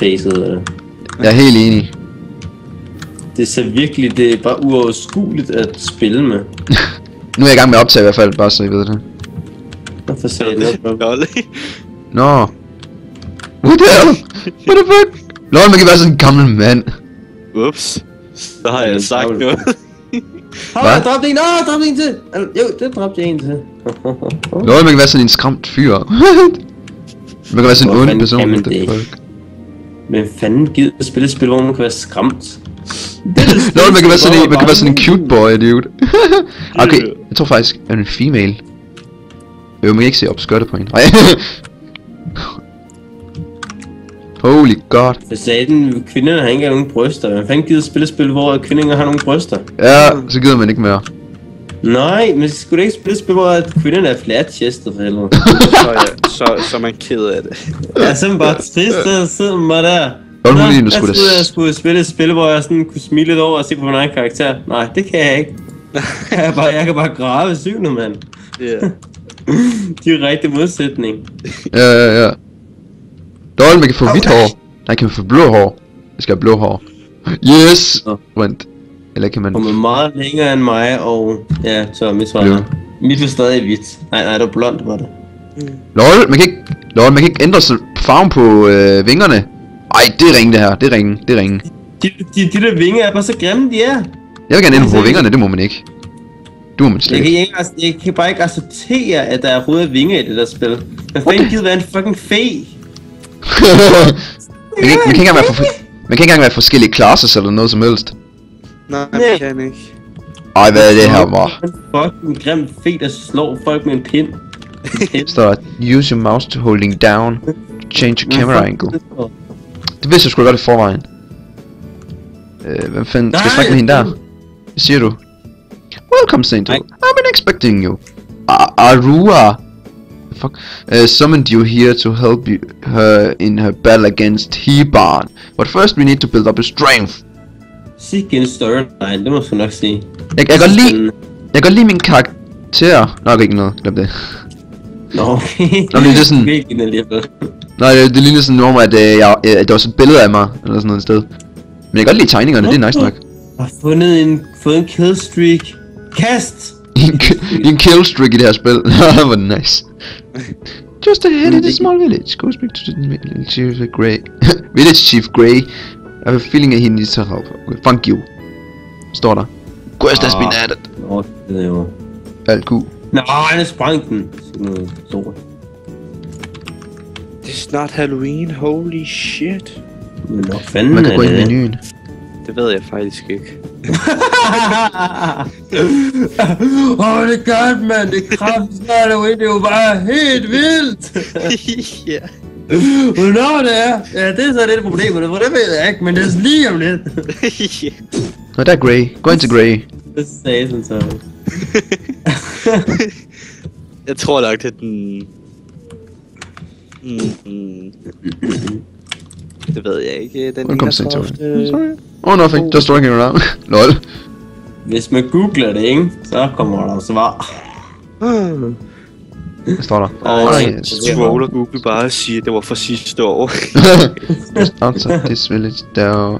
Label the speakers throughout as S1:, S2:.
S1: face ud af det.
S2: Jeg er helt enig.
S1: Det ser virkelig, det er bare uoverskueligt at spille med.
S2: Nu er jeg i gang med at optage i hvert fald, bare så I ved det.
S1: Hvorfor sagde jeg det?
S2: Nå. What the hell? What the fuck? Lol, man kan være sådan en gammel mand.
S3: Ups. Så har jeg sagt noget.
S2: Hvad?
S1: jeg dræbte en! Åh, jeg dræbte en til! Jo, det dræbte jeg en til.
S2: Lol, man kan være sådan en skræmt fyr. man kan være sådan en ond person.
S1: det?
S2: fuck?
S1: Men fanden gider at spille et spil, hvor man kan være skræmt?
S2: Lol, man kan være sådan en, man kan være sådan en cute boy, dude. okay, jeg tror faktisk, jeg er en female. Jo, man kan ikke se op skørte på hende. Nej. Holy god.
S1: For satan, kvinderne har ikke engang nogen bryster. Hvad fanden gider at spille et spil, hvor kvinderne har nogle bryster?
S2: Ja, så gider man ikke mere.
S1: Nej, men skulle da ikke spille spil, hvor kvinderne er flat-chestet for helvede?
S3: så, jeg, så, så er man ked af det.
S1: Jeg er simpelthen bare trist, der sidder man bare der.
S2: Er
S1: Nå,
S2: du
S1: jeg
S2: skulle da
S1: jeg skulle spille et spil, hvor jeg sådan kunne smile lidt over og se på min egen karakter. Nej, det kan jeg ikke. Jeg kan bare, jeg kan bare grave syvende, mand.
S3: Ja.
S1: Direkte modsætning.
S2: Ja, ja, ja. Lol, man kan få hvidt hår. Nej, kan man få blå hår. Jeg skal have blå hår. Yes!
S1: Nå.
S2: Vent. Eller kan man...
S1: Og med meget længere end mig, og ja, så mit svar.
S2: Blå.
S1: er- Mit var stadig hvidt. Nej, nej, det var blondt, var det.
S2: Lol, man kan ikke... Lol, man kan ikke ændre farven på øh, vingerne. Ej, det er ringe det her. Det er ringe. Det er ringe.
S1: De, de, de der vinger er bare så grimme, de er.
S2: Jeg vil gerne ændre på
S1: Altså-
S2: vingerne, det må man ikke. Du må man slet
S1: Jeg kan,
S2: ikke.
S1: jeg kan bare ikke acceptere, at der er røde vinger i det der spil. Hvad fanden gider være en fucking fe?
S2: man, kan, ikke- man, kan ikke engang være for, man kan ikke engang være forskellige classes eller noget som helst.
S3: Nej,
S1: Nej.
S3: det kan ikke.
S2: Ej, hvad er det her,
S1: fucking grim fe, der slår folk med en pind. En pind.
S2: Står der, use your mouse to holding down. Change your camera angle. Det vidste jeg sgu da godt i forvejen. Øh, hvem fanden skal jeg
S1: Nej!
S2: snakke med hende der? Hvad siger du? Welcome, Sainto. I've been expecting you. A- Arua. Fuck. Uh, summoned you here to help you, her in her battle against Hebarn. But first we need to build up his strength.
S1: Sikke en storyline, det må jeg nok sige.
S2: Jeg, jeg, kan godt lide, jeg kan godt lide min karakter. Nå, okay, ikke noget. Glem det.
S1: Nå, okay.
S2: Nå, det er sådan-
S1: Okay.
S2: Nej, det, det ligner sådan om, at, øh, jeg, øh, at der var sådan et billede af mig, eller sådan noget et sted. Men jeg kan godt lide tegningerne, det er nice nok.
S1: Jeg har fundet en, fået en killstreak. Kast!
S2: En, en killstreak i det her spil. Hvor nice. Just ahead in a small village. Go speak to the village chief Grey. village chief Grey. I have a feeling that he needs some help. Okay, thank you. Står der. Quest has been added.
S1: Nå, det er jo...
S2: Alt god.
S1: Nå, han er sprængt den. Sådan noget lort.
S3: Det er snart Halloween, holy shit.
S1: Men nå, fanden
S2: Man kan
S1: er
S2: gå ind i
S1: det?
S2: menuen.
S3: Det ved jeg faktisk ikke.
S1: Åh, oh, det er godt, mand. Det er kraftigt Halloween. Det er jo bare helt vildt.
S3: ja.
S1: Hvornår det er? Ja, det er så lidt problemet. For det ved jeg ikke, men det er lige om lidt.
S2: Nå, der er Grey. Gå ind til Grey.
S1: Det sagde sådan så.
S3: Jeg tror nok, det er den... Mm, mm. Det ved jeg ikke. Den
S2: Welcome,
S3: så
S2: Saint
S3: ofte...
S2: Sorry. Oh, nothing. Just walking around. Lol.
S1: Hvis man googler det, ikke? Så kommer der svar.
S2: Hvad står der?
S1: Ej,
S2: Ej,
S1: jeg-
S2: yes.
S3: Scroller Google bare og siger, at det var fra sidste år.
S2: Outside this village, there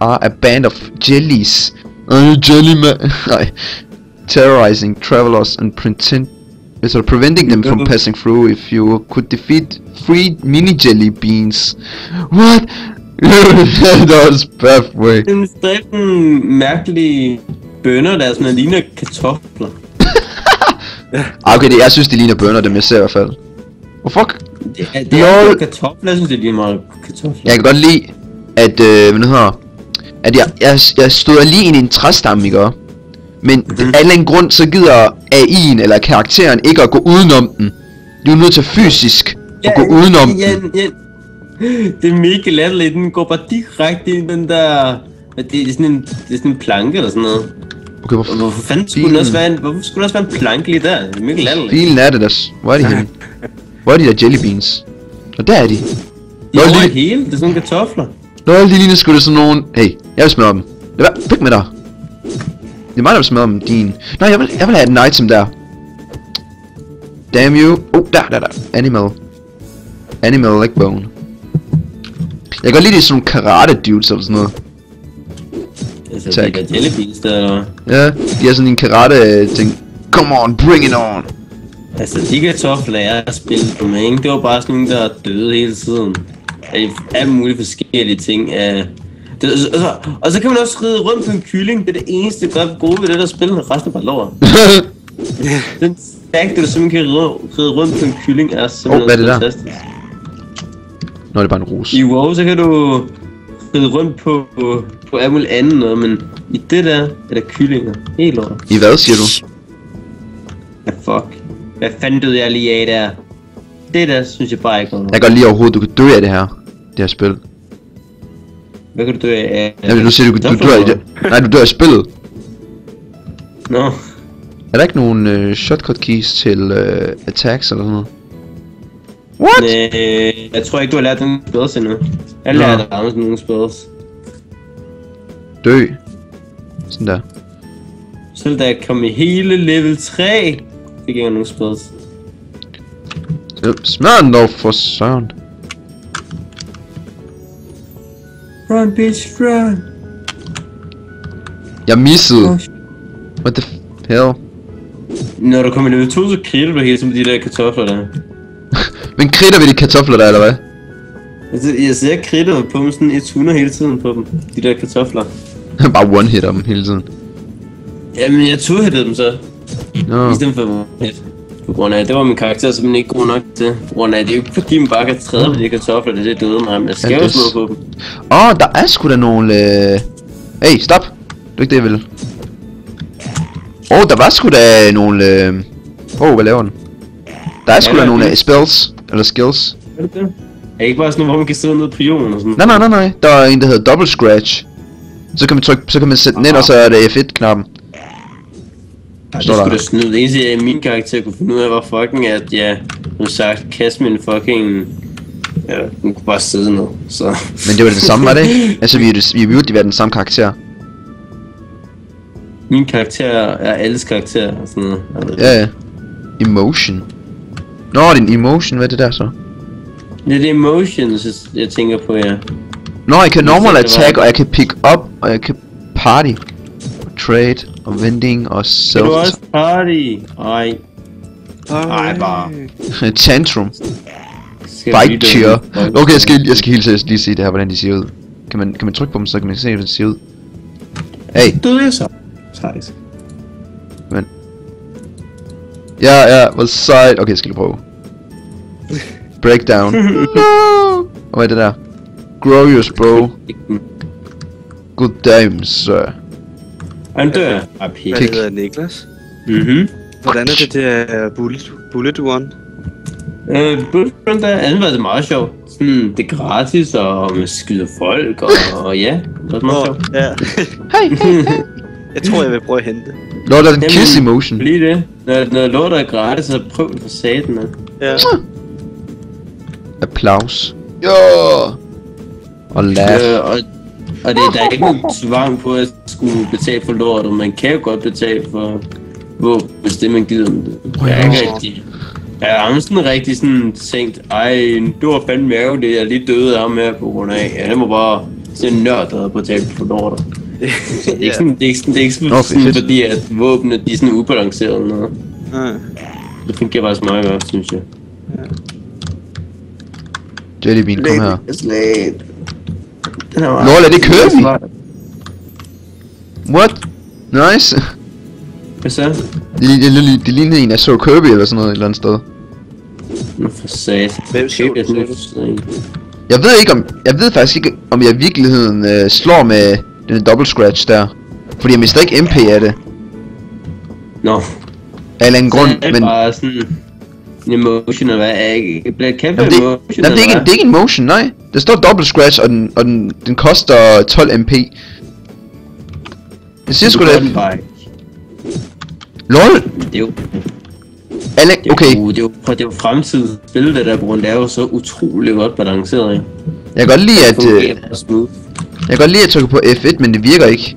S2: are a band of jellies. Uh, jelly man. Nej. Terrorizing travelers and pretend, so preventing them from passing through. If you could defeat three mini jelly beans, what? that was pathway.
S1: Stadig mærkelige bønner, der er sådan, ligner kartofler.
S2: Ah, okay, det, jeg synes, det ligner bønner, dem jeg ser i hvert fald. Oh fuck.
S1: Det er, det er
S2: Lol.
S1: Kartofler, jeg synes, det ligner meget kartofler.
S2: Jeg kan godt lide, at, øh, hvad det hedder, at jeg, jeg, jeg stod lige ind i en træstamme, ikke? Men mm-hmm. af en eller grund, så gider AI'en eller karakteren ikke at gå udenom den. Du er nødt til fysisk at gå udenom
S1: ja,
S2: den.
S1: ja, Det er mega latterligt, den går bare direkte ind i den der... Det det er sådan en, det er sådan en planke eller sådan noget.
S2: Okay,
S1: hvorfor fanden skulle den også være en, hvorfor skulle der også være en planke lige der? Det er mega latterligt.
S2: filen er det der? Hvor er de henne? Hvor er de der jelly beans? Og der er de.
S1: De
S2: Nå, lige-
S1: det hele, det er sådan nogle kartofler.
S2: Nå, de ligner sgu da sådan nogen... Hey, jeg vil smadre dem. Lad være, pik med dig. Det er mig, der vil smadre dem, din... Nej, jeg vil, jeg vil have et item der. Damn you. Oh, der, der, der. Animal. Animal leg bone. Jeg kan godt lide det er sådan nogle karate dudes eller sådan noget.
S1: Altså,
S2: Tak.
S1: det er jellybeans der, eller hvad?
S2: Ja, de har sådan en karate ting. Come on, bring it on.
S1: Altså, de kartofler, jeg har spillet på med, ikke? det var bare sådan nogle, der døde hele tiden. Af alle mulige forskellige ting. Af det, og, så, og så kan man også ride rundt på en kylling. Det er det eneste godt gode ved det der spil. Resten er bare lort. Den stack, du simpelthen kan ride, ride rundt på en kylling, er simpelthen
S2: Åh, hvad er det der?
S1: fantastisk.
S2: Nå, det er bare en rus.
S1: I WoW, så kan du ride rundt på, på, alt muligt andet noget, men i det der er der kyllinger. Helt lort.
S2: I hvad, siger du?
S1: Ja, fuck. Hvad fanden døde jeg lige af der? Det der synes jeg bare ikke var
S2: Jeg kan godt lide overhovedet, du kan dø af det her. Det her spil.
S1: Hvad kan du dø af?
S2: Jamen, du siger, du, du dør af det. Nej, du dør af spillet.
S1: Nå,
S2: Er der ikke nogen øh, shortcut keys til øh, attacks eller sådan noget? What?
S1: øh, jeg tror ikke, du har lært den spells endnu. Jeg
S2: Nå.
S1: har lært andre nogle spells.
S2: Dø. Sådan der.
S1: Selv da jeg kom i hele level 3, fik jeg nogen spells.
S2: Smør den dog for søren.
S1: Run, bitch, run!
S2: Jeg missede.
S1: Oh,
S2: What the hell?
S1: Når du kommer i level 2, så kritter du tiden med de der kartofler der.
S2: Men kritter vi de kartofler der, eller hvad?
S1: Altså, jeg ser kritter på dem sådan 100 hele tiden på dem. De der kartofler.
S2: Bare one-hitter dem hele tiden.
S1: Jamen, jeg tog dem så.
S2: Nå.
S1: I stedet for one-hit. På grund af, det var min karakter simpelthen ikke god nok til. På grund af, det er jo ikke fordi, man bare kan træde på de kartofler, det er det døde mig. Men jeg skal
S2: Ja,
S1: jo slå på dem.
S2: Åh, oh, der er sgu da nogle... Øh... Hey, stop! Det er ikke det, jeg vil. Åh, oh, der var sgu da nogle... Øh... Åh, oh, hvad laver den? Der er sgu da nogle
S1: det?
S2: øh, spells, eller skills.
S1: Er det det? Er det ikke bare sådan noget, hvor man kan sidde nede på jorden og sådan?
S2: Nej, nej, nej, nej. Der er en, der hedder double scratch. Så kan man trykke, så kan man sætte den ind, og så er det F1-knappen.
S1: Ej, det skulle da snyde. Det eneste, jeg, min karakter kunne finde ud af, var fucking, at ja, som sagt, kaste min fucking... Ja, hun kunne bare sidde ned, så...
S2: Men det var det samme, var det ikke? Altså, vi, er vi burde være den samme karakter.
S1: Min karakter er alles karakter og sådan noget. Jeg.
S2: Ja, ja. Emotion. Nå, det er en emotion, hvad er det der så?
S1: Det er det emotions, jeg- jeg tænker på, ja.
S2: Nå, jeg kan normal attack, og jeg kan pick up, og jeg kan party. Og trade, og vending, og self
S1: du også party? Ej, Ej, bare.
S2: tantrum. Bike cheer. Okay, jeg skal, jeg skal helt seriøst lige se det her, hvordan de ser ud. Kan man, kan man trykke på dem, så kan man se, hvordan de ser ud? Hey,
S1: Døde jeg så? Sejt.
S2: ja, ja, hvor sejt. Okay, jeg skal lige prøve. Breakdown. hvad er det der? Glorious, bro. Good damn, sir.
S1: Han dør.
S3: Hvad
S1: pik.
S2: Kick.
S3: hedder Niklas?
S1: Mhm.
S3: Hvordan er det der bullet, bullet one?
S1: Øh, Bullfront der anden var det meget sjovt. Sådan, det er gratis, og man skyder folk, og, og ja, det var meget sjovt.
S3: ja.
S2: Hey, hey, hey.
S3: Jeg tror, jeg vil prøve at hente det.
S2: Lord of the
S1: Jamen,
S2: kiss emotion.
S1: Lige det. Når, når lort er gratis, så prøv det for satan. man.
S3: Ja.
S2: Applaus. Jo. Og laugh.
S1: Øh, og, og det, der er ikke nogen tvang på at skulle betale for lortet. Man kan jo godt betale for våben, hvis det man gider det. Jeg er ikke rigtig... Jeg har sådan rigtig sådan tænkt, ej, det var fandme ærgerligt, jeg lige døde af her på grund af. Ja, det var bare sådan en nørd, der havde betalt for lortet. Det er ikke sådan, det er ikke sådan, det er ikke sådan,
S2: Nå,
S1: sådan fordi at våbnene, de er sådan ubalancerede eller noget.
S3: Ja.
S1: Det fungerer faktisk meget godt, synes jeg.
S2: Jellybean, kom her.
S1: Slate. Den her var...
S2: Lol, er det Kirby? What? Nice.
S1: Hvad så?
S2: Det, det, det, det lignede en, jeg så Kirby eller sådan noget et eller andet sted.
S1: Nå for sat.
S3: Hvem så
S1: jeg
S2: ved ikke om, jeg ved faktisk ikke, om jeg i virkeligheden øh, slår med den double scratch der. Fordi jeg mister ikke MP af det.
S1: Nå.
S2: Af en eller anden grund,
S1: det er
S2: men...
S1: bare sådan emotion, eller hvad? Er Black Cap
S2: Jamen, det,
S1: emotion,
S2: nej, det, er ikke, det er ikke en motion, nej. Der står double scratch, og den, og den, den koster 12 MP. Det siger sgu da... LOL!
S1: Det er jo,
S2: Alle,
S1: det er
S2: okay,
S1: jo, det er jo, det er jo fremtidens spil, det der, på grund det er jo så utrolig godt balanceret, ikke?
S2: jeg kan godt lide,
S1: Det
S2: at... Øh, jeg kan godt lide at trykke på F1, men det virker ikke.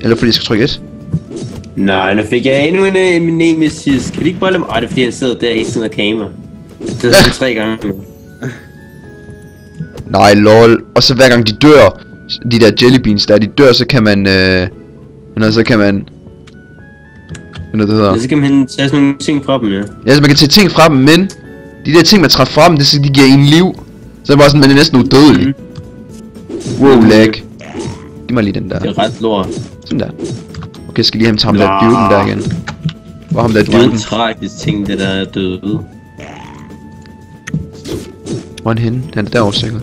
S2: Eller fordi jeg skal trykke 1.
S1: Nej, nu fik jeg endnu en, en nemesis. Kan vi ikke lade mig? Ej, det er fordi, han sidder der i siden af kamera. Det er sådan tre gange.
S2: Nej, lol. Og så hver gang de dør, de der jellybeans der, de dør, så kan man, øh, men så kan man, hvad er det hedder?
S1: Ja, så kan man tage sådan nogle ting fra dem, ja.
S2: Ja, så man kan tage ting fra dem, men de der ting, man træffer fra dem, det er så, de giver en liv. Så er det bare sådan, man er næsten udødelig. Wow, lag. Giv mig lige den der.
S1: Det er ret lort.
S2: Sådan der. Okay, jeg skal lige hem til ham der der igen. Hvor er ham der
S1: Det var en tragisk ting, det der er døde.
S2: Hvor er han henne? Han er derovre sikkert.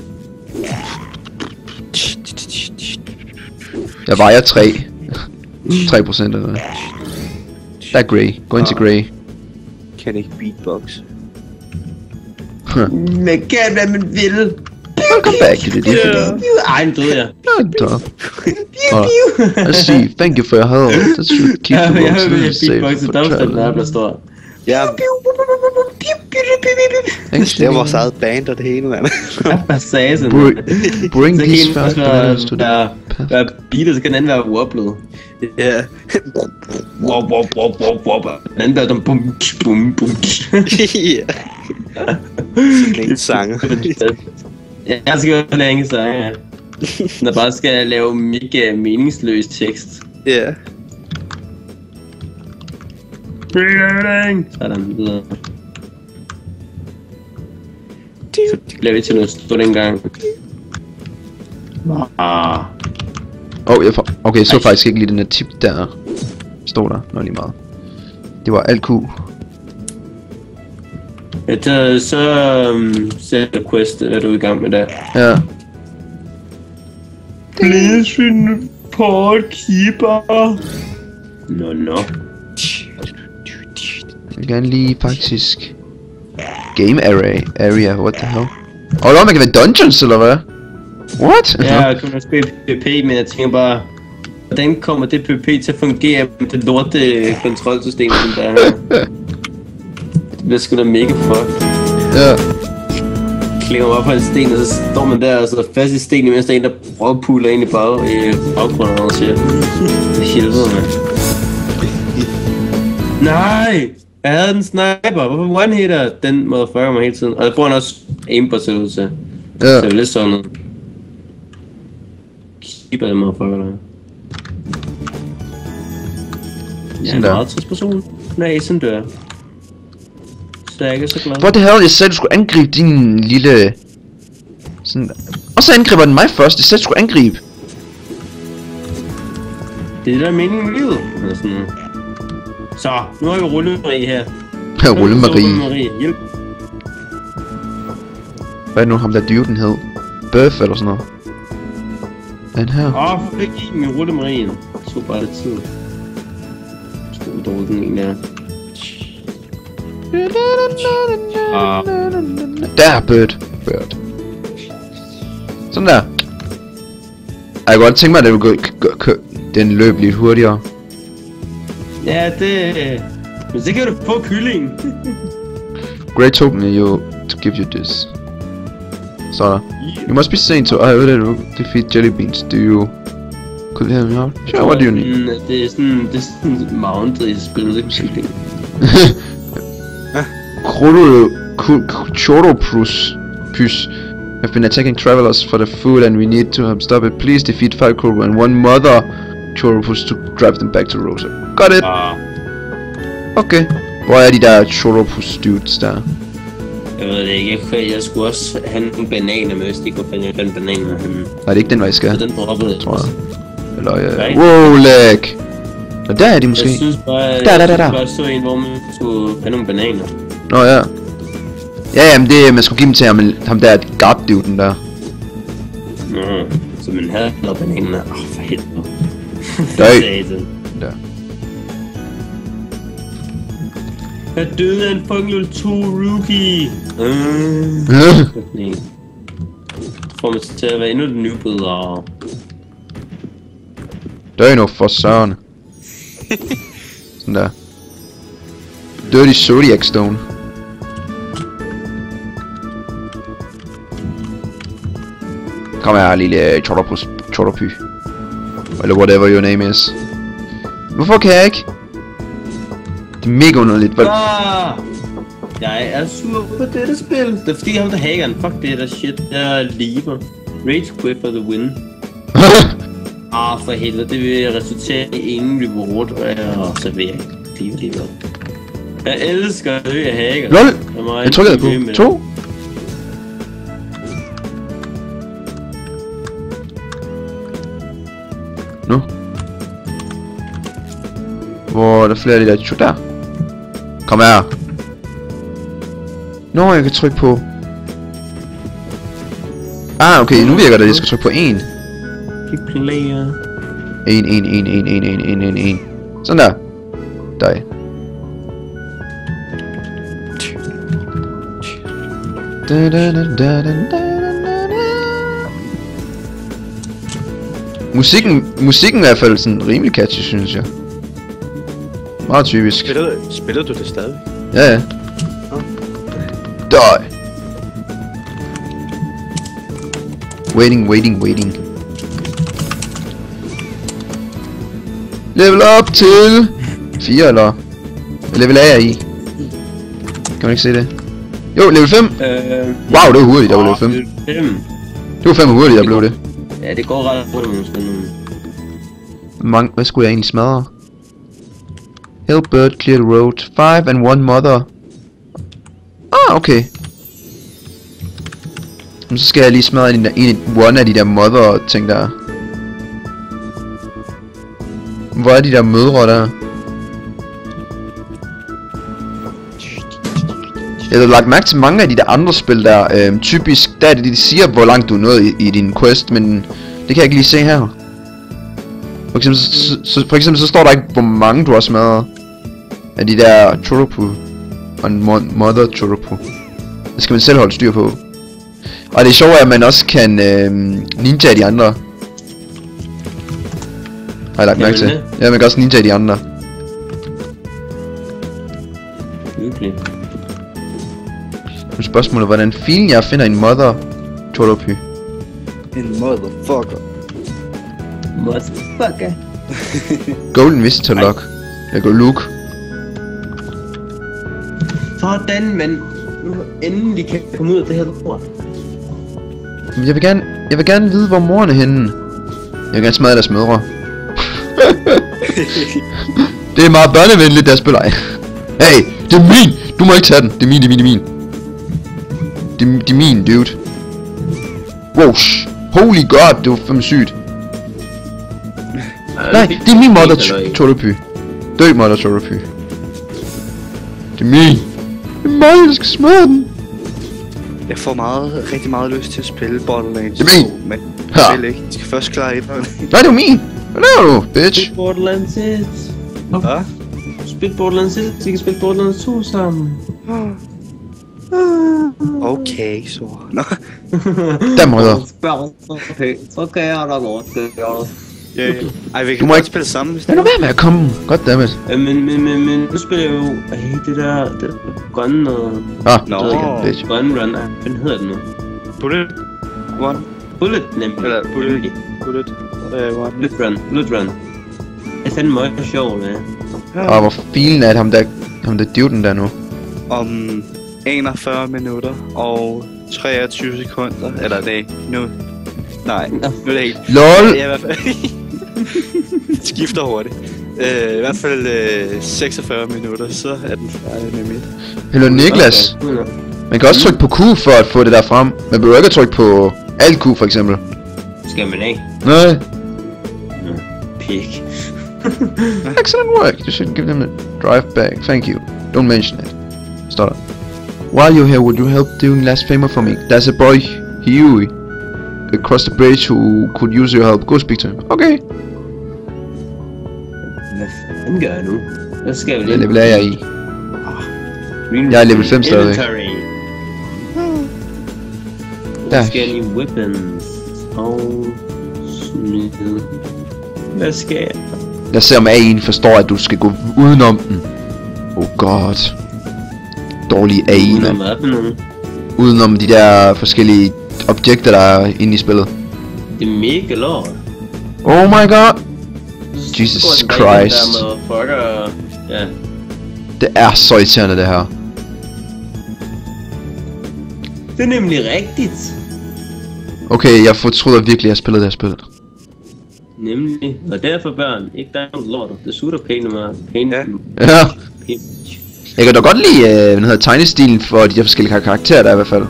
S2: Jeg vejer 3. 3 procent eller hvad. Der er Grey. Gå ind til Grey.
S3: Kan ikke beatbox.
S1: Man kan, hvad man vil.
S2: Welcome back to the difficult.
S1: Ej, nu døde jeg.
S2: Top. Oh, let's see. Thank you for your help. That should keep the
S1: jeg
S2: world safe
S1: jo
S2: safe
S1: beatboxet
S2: for
S1: dubstep, når jeg bliver stor.
S3: Ja, det er vores eget band og det hele, mand.
S1: Hvad sagde sådan?
S2: Br- Bring
S1: Så kan
S2: these
S1: også
S2: bananas to the
S1: være, være beatet, så kan den anden være wobblet.
S3: Ja.
S1: Wow, wow, wow, wow, wow. Den anden der, den bum, bum, bum.
S3: ja. Sådan en sang.
S1: Ja, jeg skal jo lave en sang, ja. Der bare skal lave mega meningsløs tekst.
S3: Ja.
S1: Sådan, videre. Så bliver vi til noget stort engang. Ah.
S2: Oh, jeg får... Okay, jeg så
S1: Ej.
S2: faktisk ikke lige den der tip der. Stod der. Nå, lige meget. Det var alt Q.
S1: Ja, så, så um, selv quest er du i gang med der.
S2: Ja.
S1: Please report keeper. Nå, nå.
S2: Jeg vil gerne lige faktisk... Game array. Area, what the hell? Åh, oh, man kan være dungeons, eller hvad? What?
S1: Ja, jeg kunne også spille PvP, men jeg tænker bare, hvordan kommer det PvP til at fungere med det lorte kontrolsystem, som der er her? Det bliver sgu da mega fucked.
S2: ja.
S1: Klinger man op på en sten, og så står man der og sidder fast i stenen, mens der er en, der prøver ind i, bag, i baggrunden og siger, det er helvede, mand. Nej! Jeg havde en sniper. Hvorfor one-hitter den motherfucker mig hele tiden? Og jeg bruger han også aimbot det ud til. Så
S2: Ja.
S1: det er lidt sådan noget. Keeper den motherfucker der. Ja,
S2: Sådan
S1: en
S2: der.
S1: meget trist person. Når Asen dør. Så er jeg ikke så glad.
S2: What the hell? Jeg sagde, du skulle angribe din lille... Sådan der. Og så angriber den mig først. Jeg sagde, du skulle angribe.
S1: Det er det, der er meningen med livet. Eller sådan. Så, nu har vi rullemarie her.
S2: Ja, Rulle Marie.
S1: Marie, hjælp.
S2: Hvad er det nu, ham der dyven hed? Bøf eller sådan noget. Den her.
S1: Åh, oh, fik I min rullemarien. Det tog bare lidt tid. Stor dårlig den egentlig er. Ah.
S2: Der, Bird. Bird. Sådan der. Jeg kunne godt tænke mig, at det ville gå, gå, den løb lidt hurtigere.
S1: Ja, det... Men så kan du få kylling.
S2: Great told me you to give you this. Så You must be saying to to defeat jelly beans. Do you... Could you help me out? Sure, what do you need?
S1: Mm, Det er sådan, det er sådan mounted i spillet.
S2: Krodo... Choropus... Pys... have been attacking travelers for the food and we need to um, stop it. Please defeat five Krodo and one mother Choropus to drive them back to Rosa. Got it!
S1: Ah,
S2: Okay. Hvor er de der Choropus dudes der?
S1: jeg ved det ikke. Jeg, jeg skulle også have nogle bananer med, hvis de kunne finde den bananer. henne.
S2: Nej, det er ikke den vej, jeg skal.
S1: Så den droppede.
S2: Tror jeg. Eller ja...
S1: Nej.
S2: Wow, lag! Nå, der er de måske.
S1: Jeg synes bare,
S2: Der, der, der, der.
S1: jeg synes bare, så en, hvor man skulle have nogle bananer.
S2: Nå ja. Ja, jamen det, man skulle give dem til ham, ham der guard-duden der.
S1: Nå, så man havde noget bananer. Åh, oh, for helvede.
S2: Døj. Der.
S1: Jeg døde af en fucking 2 rookie. Mm. Nej. Får mig til at være endnu et nybedre.
S2: Døj nu for søren. Sådan der. Dirty Zodiac Stone. Kom her, lille Chortopus, Chortopy. Eller whatever your name is. Hvorfor kan jeg ikke? Det er mega underligt, vel?
S1: Ah, jeg er sur på dette spil. Det er fordi, han der hackeren. Fuck det der shit. Jeg lever. Rage quit for the win. ah, for helvede. Det vil resultere i ingen reward, og så vil jeg blive. Jeg elsker at høre hacker.
S2: LOL! Jeg trykkede på 2. Hvor er der flere af de der der. Kom her. Nå, jeg kan trykke på. Ah, okay, nu virker det, at jeg skal trykke på 1.
S1: Keep player.
S2: 1, 1, 1, 1, 1, 1, 1, 1, 1. Sådan der. Dig. Da, da, da, da, da, da. Musikken, musikken er i hvert fald sådan rimelig catchy, synes jeg. Meget typisk.
S3: Spiller, spiller du det stadig?
S2: Ja, ja. Die. Waiting, waiting, waiting. Level up til 4 eller? Hvad level er jeg i? Kan man ikke se det? Jo, level 5.
S1: Øh,
S2: Wow, det var hurtigt, der var level 5.
S1: Fem.
S2: Det var fandme hurtigt, jeg blev det.
S1: Ja, det går ret hurtigt.
S2: Hvor mange, hvad skulle jeg egentlig smadre? Help bird, clear the road. Five and one mother. Ah, okay. Men så skal jeg lige smadre en, en one af de der mother ting der. Hvor er de der mødre der? Jeg har lagt mærke til mange af de der andre spil der. Øhm, typisk, der er det, de siger, hvor langt du er nået i, i din quest, men det kan jeg ikke lige se her. For eksempel, så, så, for eksempel så står der ikke, hvor mange du har smadret af de der Choropu og Mother Choropu. Det skal man selv holde styr på. Og det er sjovt, at man også kan øh, ninja de andre. Har jeg lagt mærke til.
S1: man
S2: Ja, man kan også ninja de andre.
S1: Hyggeligt.
S2: Nu spørgsmålet, hvordan filen jeg finder en Mother Choropu.
S3: En motherfucker.
S1: Motherfucker.
S2: Golden Visitor Lock. Jeg går Luke.
S1: Sådan, men nu endelig kan jeg komme ud af det her lort.
S2: Jeg vil gerne, jeg vil gerne vide, hvor moren er henne. Jeg vil gerne smadre deres mødre. det er meget børnevenligt, der spiller. Hey, det er min! Du må ikke tage den. Det er min, det er min, det er min. Det, er- det er min, dude. Wow, holy god, det var fandme sygt. Nej, det er min mother Toropu. Dø, mother Toropu. Det er min. Det er mig, der skal smadre den.
S3: Jeg får meget, rigtig meget lyst til at spille Borderlands
S2: Det er min.
S3: 2, men jeg vil ikke. Jeg skal først klare et
S2: Nej, det var min. Hvad laver du, bitch?
S1: Spil Borderlands 1.
S3: Hvad?
S1: Spil Borderlands 1. Vi kan spille Borderlands 2 sammen.
S3: Okay, så. Nå.
S2: Der mother.
S1: Okay, så kan jeg da godt gøre
S3: Ja, ja. Ej, vi
S2: Du
S3: kan
S2: må
S3: godt
S2: ikke-
S3: spille sammen, hvis
S2: Lad
S3: det
S2: nu være med at komme. Goddammit.
S1: Ja, men, men, men, men, nu spiller jeg jo, hey, det der, det der Gun og...
S2: Ah,
S3: Nå.
S2: det ikke, bitch.
S1: Gun Run, hvad hedder det nu?
S3: Bullet One.
S1: Bullet, nemlig.
S3: Eller Bullet. Bullet. Uh, one.
S1: Bullet Run, Bullet Run. Det er fandme meget sjovt, ja.
S2: Og hvor filen er det ham der, ham der duden der nu?
S3: Om 41 minutter og 23 sekunder. Eller det nu. Nej, nu er det helt.
S2: LOL!
S3: Ja, i hvert fald. Det skifter hurtigt. Øh, I hvert fald øh, 46 minutter, så er den færdig med mit.
S2: Hello Niklas. Man kan også trykke på Q for at få det der frem. Man behøver ikke at trykke på alt Q for eksempel.
S1: Skal man ikke?
S2: Nej.
S1: Pik.
S2: Excellent work. You should give them a drive back. Thank you. Don't mention it. Står der. While you're here, would you help doing last favor for me? There's a boy, Huey, across the bridge who could use your help. Go speak to him. Okay.
S1: Gør jeg nu? Hvad skal jeg
S2: Hvad level er jeg i?
S1: Green
S2: Jeg er level fem stadigvæk.
S1: Inventory.
S2: Der.
S1: Skal jeg lige weapons og smide. Hvad skal jeg?
S2: Jeg ser om A1 forstår, at du skal gå udenom den. Oh god. Dårlig A1,
S1: Udenom hvad for nogen?
S2: Udenom de der forskellige objekter, der er inde i spillet.
S1: Det er mega lort.
S2: Oh my god. Jesus Christ. Det er så irriterende, det her.
S1: Det er nemlig rigtigt.
S2: Okay, jeg fortryder virkelig, at jeg spillede det her spil.
S1: Nemlig. Og derfor børn, ikke der er lort. Det sutter pæne meget. Pæne.
S3: Ja.
S2: ja. Jeg kan da godt lide, øh, hvad hedder, tegnestilen for de her forskellige karakterer, der er i hvert fald.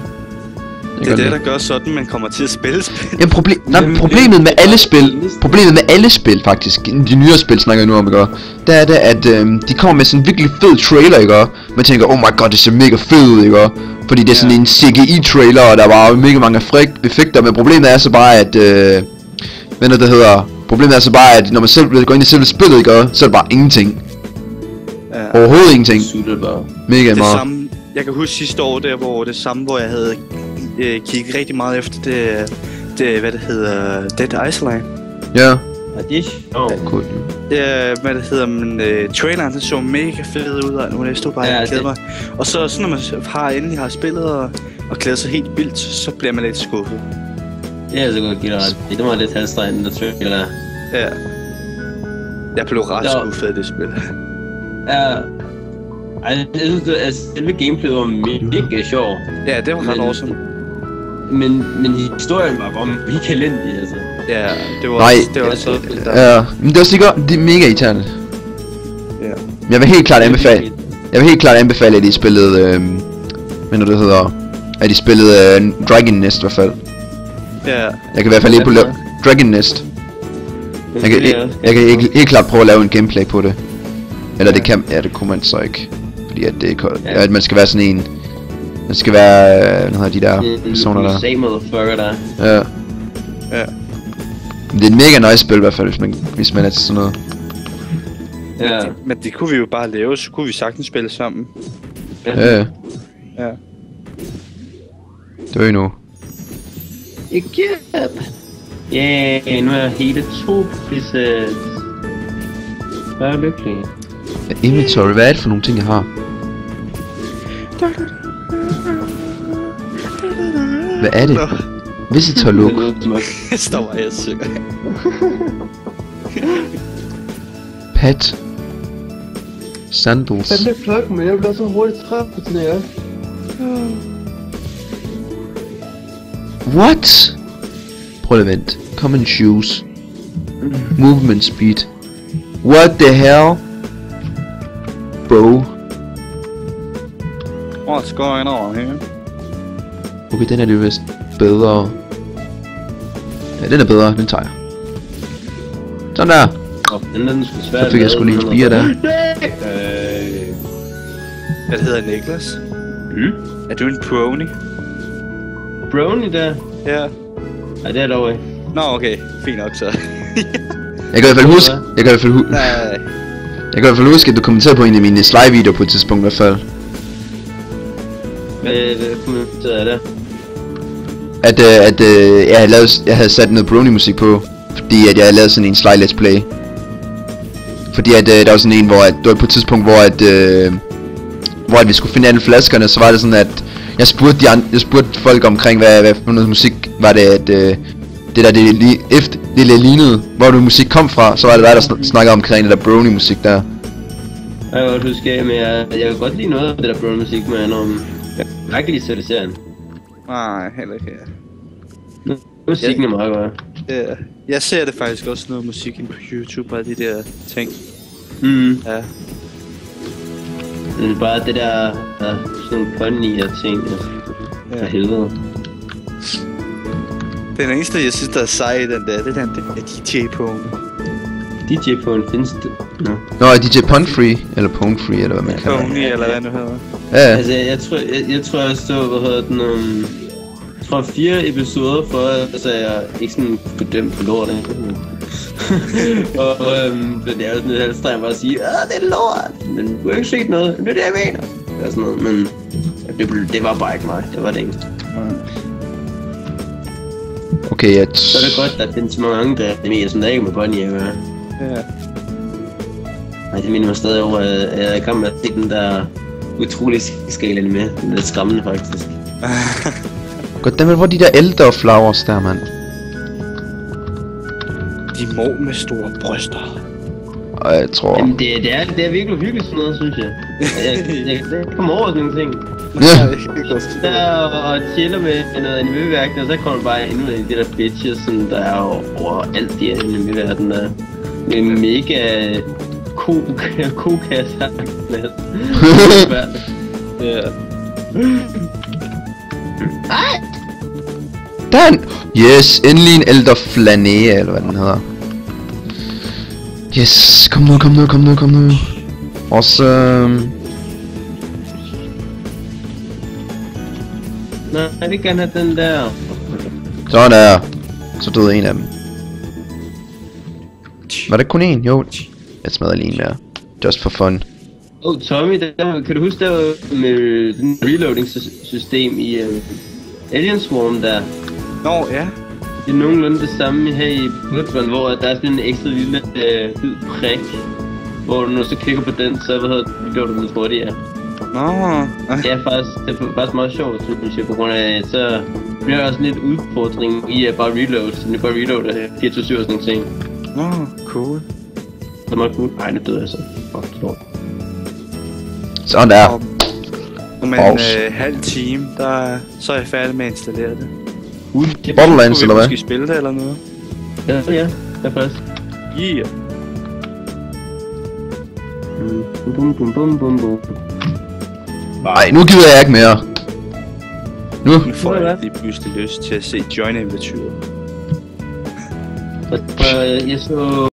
S3: Det er det, der gør sådan, man kommer til at spille spil.
S2: Jamen, proble- nej,
S1: Jamen,
S2: problemet med alle spil, problemet med alle spil faktisk, de nyere spil snakker jeg nu om, ikke? Der er det, at øhm, de kommer med sådan en virkelig fed trailer, ikke? Man tænker, oh my god, det ser mega fedt ud, ikke? Fordi det er sådan
S3: Ja.
S2: en CGI-trailer, og der var mega mange frik- effekter, men problemet er så bare, at... Øh, hvad er det, der hedder? Problemet er så bare, at når man selv går ind i selve spillet, ikke? Så er det bare ingenting.
S3: Ja.
S2: Overhovedet ingenting.
S1: Det sutter bare.
S2: Mega
S3: Det
S2: meget.
S3: samme, jeg kan huske sidste år, der hvor det samme, hvor jeg havde øh, kigget rigtig meget efter det, det, hvad det hedder, Dead Island.
S2: Ja,
S1: Og det er sjovt.
S2: cool.
S3: Ja, hvad det hedder, men øh, traileren den så mega fed ud, og nu jeg stod bare
S1: Ja,
S3: ja, og glædede
S1: det-
S3: mig. Og så, så når man har endelig har spillet og, og glæder sig helt vildt, så bliver man lidt skuffet.
S1: Det er så godt give dig ret. Det var lidt halvstregen, der trailer.
S3: Ja. Jeg blev ret
S1: Ja.
S3: skuffet af det spil.
S1: Ja. Ej, jeg synes, at altså, selve gameplayet var mega sjov.
S3: ja, det var ret
S1: Men-
S3: awesome.
S1: Men, men historien var bare mega elendig, altså.
S3: Ja, det var,
S2: Nej.
S3: det var
S1: Ja,
S3: så
S1: det-
S3: vildt. der.
S2: Ja, men det er også det er mega irriterende.
S3: Ja.
S2: Men Jeg vil helt klart anbefale, jeg vil helt klart anbefale, at I spillede, øh, hvad nu det hedder, at I spillede øh, Dragon Nest i hvert fald.
S3: Ja,
S2: Jeg kan i hvert fald ikke på Dragon Nest. Jeg kan, jeg, jeg kan ikke, helt klart prøve at lave en gameplay på det. Eller det kan, ja det kunne man så ikke. Fordi at det er,
S1: Ja.
S2: at man skal være sådan en, man skal være, øh, hvad hedder de der personer der.
S1: Say motherfucker der.
S2: Ja.
S3: ja.
S2: Men Det er et mega nice spil i hvert fald, hvis man, hvis man er til sådan noget.
S1: Ja.
S3: Men det kunne vi jo bare lave, så kunne vi sagtens spille sammen.
S2: Ja, ja.
S3: Ja.
S2: det jo nu.
S1: Ikke Ja, nu er jeg hele to pisse. Hvad er lykkelig?
S2: Inventory, hvad er det for nogle ting, jeg har? Hvad er det? Visitor look.
S3: så jeg sikker.
S2: Pet. Sandals.
S1: er klokken, men jeg bliver så hurtigt træt på sådan her.
S2: What? Prøv lige at vent. Common shoes. Movement speed. What the hell? Bro.
S3: What's going on here?
S2: Okay, den er det vist bedre. Ja, den er bedre. Den tager jeg. Sådan der.
S1: Den er den sgu svært
S2: Så fik jeg sgu lige en spire der.
S1: Øh.
S3: Hvad hedder Niklas?
S1: Hmm?
S3: Er du en pony?
S1: Brownie der?
S3: Ja.
S1: Nej, det er dog ikke.
S3: Nå, okay. Fint nok så.
S2: Jeg kan i hvert fald huske, jeg kan i hvert fald, hu-
S3: Nej.
S2: jeg kan i hvert fald huske, at du kommenterede på en af mine slide-videoer på et tidspunkt i hvert fald.
S1: Hvad, hvad kommenterede jeg der?
S2: At, øh, at øh, jeg, havde lavet, jeg havde sat noget Brony-musik på, fordi at jeg havde lavet sådan en slide let's play. Fordi at øh, der var sådan en, hvor at, det var på et tidspunkt, hvor at, øh, hvor at vi skulle finde alle flaskerne, så var det sådan, at jeg spurgte, de andre, jeg spurgte folk omkring, hvad, hvad for noget musik var det, at øh, det der, det, lige, efter, det der lignede, hvor du musik kom fra, så var det der, der sn- snakkede omkring det der Brony-musik der.
S1: Jeg kan godt huske, men jeg, jeg kan godt lide noget af det der brony musik, men um, jeg kan ikke lide serien.
S3: Nej, heller ikke.
S1: Nu- Musikken er meget godt.
S3: Ja. Jeg ser det faktisk også noget musik ind på YouTube og de der ting.
S1: Mm.
S3: Ja.
S1: Det er bare det der, der er sådan nogle pony og ting. Altså. For
S3: ja.
S1: helvede.
S3: Den eneste, jeg synes, der er sej i den der, det er den der DJ på.
S1: DJ på en findes det. Nå.
S2: Nå, er DJ Pwnfree, eller Pwnfree, eller hvad man kalder det.
S3: Pony, eller hvad nu hedder.
S2: Ja.
S1: Altså, jeg tror, jeg, jeg tror, jeg stod, hvad hedder den, um, jeg tror fire episoder for, altså jeg ikke sådan kunne dømme på lortet. og øhm, det er jo sådan lidt halvstreng bare at sige, ah, det er lort, men du har ikke set noget, det er det, jeg mener. Og sådan noget, men det, det var bare ikke mig, det var det ikke.
S2: Okay, jeg
S1: Så er det godt, at der findes så mange andre anime, som der ikke med Bonnie at gøre.
S3: Ja.
S1: Nej, det minder mig stadig over, at jeg er i gang med at se den der utrolig skala anime. Den er lidt skræmmende faktisk.
S2: Goddammit, hvor er de der ældre flowers der, mand?
S3: De må med store bryster.
S2: Og jeg tror...
S1: Jamen, det, det, er, det er virkelig hyggeligt sådan noget, synes jeg. Jeg, jeg, jeg, jeg kommer over sådan nogle ting.
S2: Ja.
S1: Der og chiller med noget animeværk, og så kommer du bare ind i de der bitches, sådan, der er jo overalt i animeverdenen der. Med mega ko kokasser. ja.
S2: Dan! Yes, endelig en ældre flanea, eller hvad den hedder. Yes, kom nu, kom nu, kom nu, kom nu. Awesome.
S1: Nej, jeg vil gerne have den der.
S2: Sådan der. Så døde en af dem. Var det kun en? Jo. Jeg smadrer lige en mere. Just for fun.
S1: Åh, oh, Tommy, der, kan du huske der med den reloading sy- system i uh, Alien Swarm der?
S3: Nå, ja.
S1: Det er nogenlunde det samme her i Bloodborne, hvor der er sådan en ekstra lille øh, hvid prik. Hvor når du så klikker på den, så hvad hedder det, reloader du lidt hurtigere.
S3: Nå.
S1: Det er faktisk, det er faktisk meget sjovt, synes jeg, på grund af, så bliver der også lidt udfordring i at bare reload, så det bare reloader 24-7 og sådan nogle ting.
S3: Nå, cool.
S1: Så er meget cool. Ej, nu døde jeg så. Fuck, det lort.
S2: Sådan der.
S3: Om, om en øh, halv time, der, så er jeg færdig med at installere det.
S1: Cool. Det
S2: Borderlands,
S3: Kunne
S2: eller
S3: vi
S2: hvad?
S3: måske spille det eller noget?
S1: Ja, ja, det er faktisk.
S3: Yeah.
S1: Bum, bum, bum, bum, bum.
S2: Nej, nu gider jeg ikke mere. Nu.
S3: Nu får jeg lige pludselig lyst til at se Join Eventyret.
S1: Og, øh, jeg så